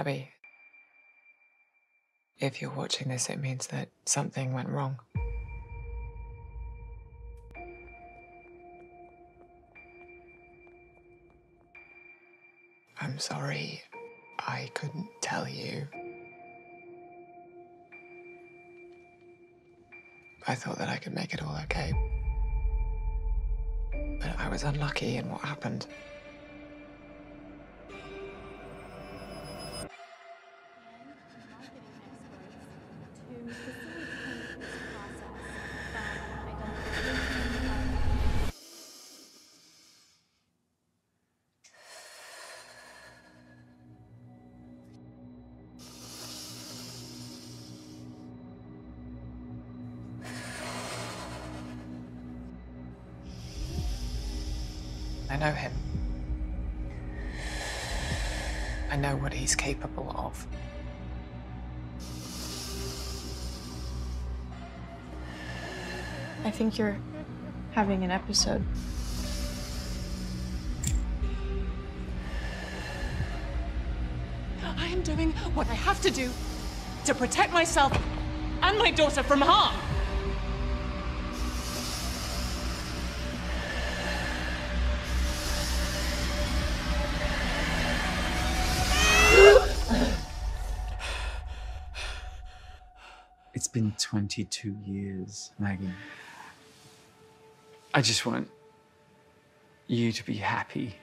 Abby, if you're watching this, it means that something went wrong. I'm sorry I couldn't tell you. I thought that I could make it all okay. But I was unlucky in what happened. I know him. I know what he's capable of. I think you're having an episode. I am doing what I have to do to protect myself and my daughter from harm. It's been 22 years, Maggie. I just want you to be happy.